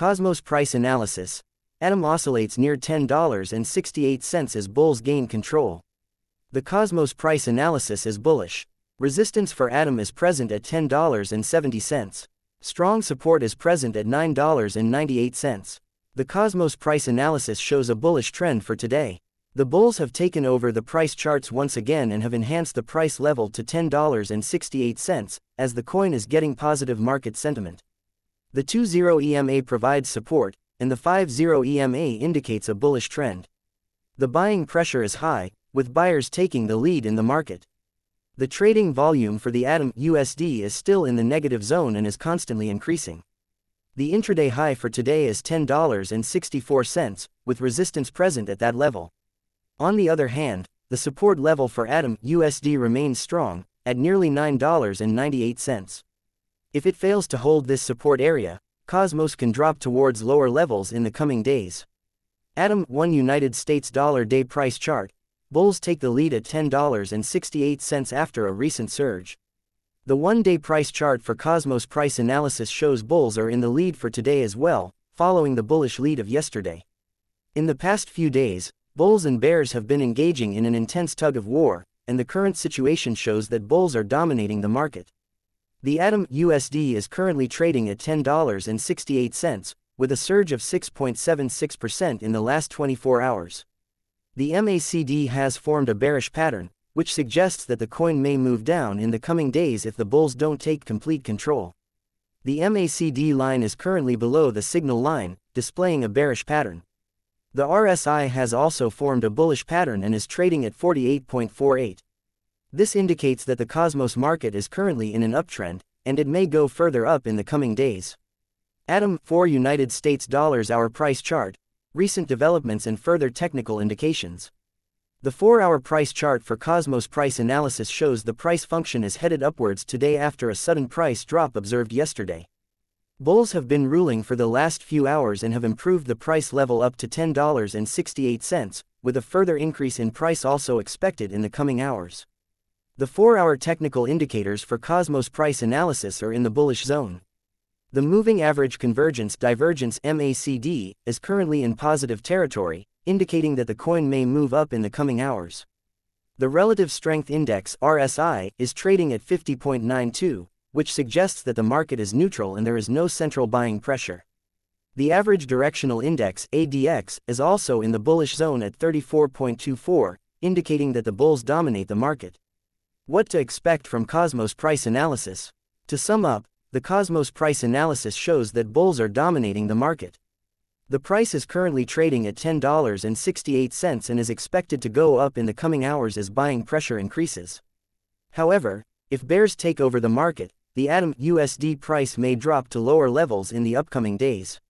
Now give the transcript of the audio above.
Cosmos Price Analysis ATOM oscillates near $10.68 as bulls gain control. The Cosmos Price Analysis is bullish. Resistance for ATOM is present at $10.70. Strong support is present at $9.98. The Cosmos Price Analysis shows a bullish trend for today. The bulls have taken over the price charts once again and have enhanced the price level to $10.68, as the coin is getting positive market sentiment. The 2-0 EMA provides support, and the 5-0 EMA indicates a bullish trend. The buying pressure is high, with buyers taking the lead in the market. The trading volume for the ATOM USD is still in the negative zone and is constantly increasing. The intraday high for today is $10.64, with resistance present at that level. On the other hand, the support level for ATOM USD remains strong, at nearly $9.98. If it fails to hold this support area, Cosmos can drop towards lower levels in the coming days. ATOM 1 United States dollar day price chart, bulls take the lead at $10.68 after a recent surge. The one-day price chart for Cosmos price analysis shows bulls are in the lead for today as well, following the bullish lead of yesterday. In the past few days, Bulls and bears have been engaging in an intense tug of war, and the current situation shows that bulls are dominating the market. The ATOM USD is currently trading at $10.68, with a surge of 6.76% in the last 24 hours. The MACD has formed a bearish pattern, which suggests that the coin may move down in the coming days if the bulls don't take complete control. The MACD line is currently below the signal line, displaying a bearish pattern. The RSI has also formed a bullish pattern and is trading at 48.48. This indicates that the Cosmos market is currently in an uptrend, and it may go further up in the coming days. ATOM 4 United States dollars hour price chart, recent developments and further technical indications. The 4-hour price chart for Cosmos price analysis shows the price function is headed upwards today after a sudden price drop observed yesterday. Bulls have been ruling for the last few hours and have improved the price level up to $10.68, with a further increase in price also expected in the coming hours. The 4-hour technical indicators for Cosmos price analysis are in the bullish zone. The moving average convergence divergence MACD is currently in positive territory, indicating that the coin may move up in the coming hours. The relative strength index RSI is trading at 50.92, which suggests that the market is neutral and there is no central buying pressure. The average directional index ADX is also in the bullish zone at 34.24, indicating that the bulls dominate the market. What to expect from Cosmos price analysis? To sum up, the Cosmos price analysis shows that bulls are dominating the market. The price is currently trading at $10.68 and is expected to go up in the coming hours as buying pressure increases. However, if bears take over the market, the ATOM USD price may drop to lower levels in the upcoming days.